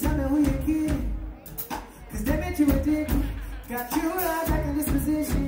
tell me who you're kidding. Cause they made you addicted. Got you right back in this position.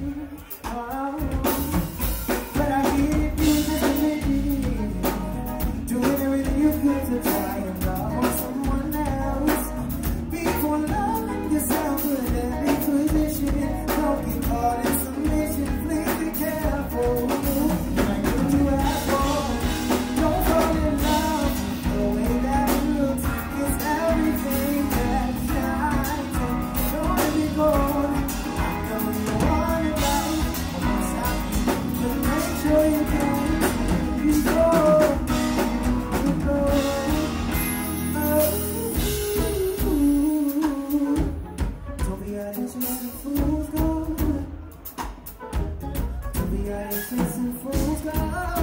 We ice and some fools.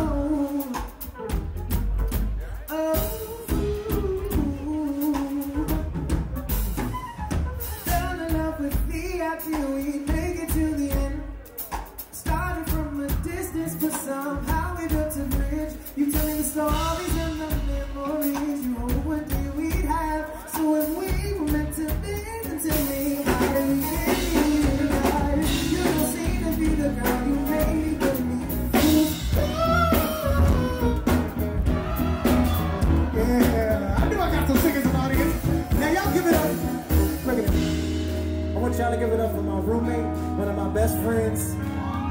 want y'all to give it up for my roommate, one of my best friends.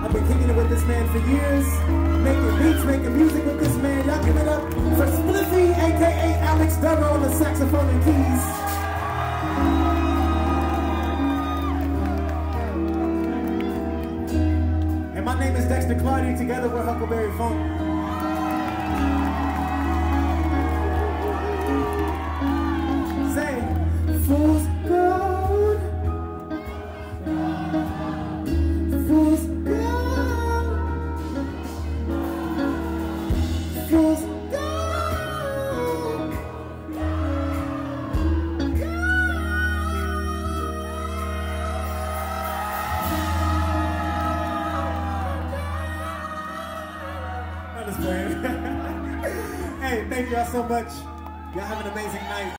I've been kicking it with this man for years, making beats, making music with this man. Y'all give it up for Spliffy, aka Alex Durrow on the saxophone and keys. And my name is Dexter Claudia together with Huckleberry Funk. hey, thank y'all so much. Y'all have an amazing night.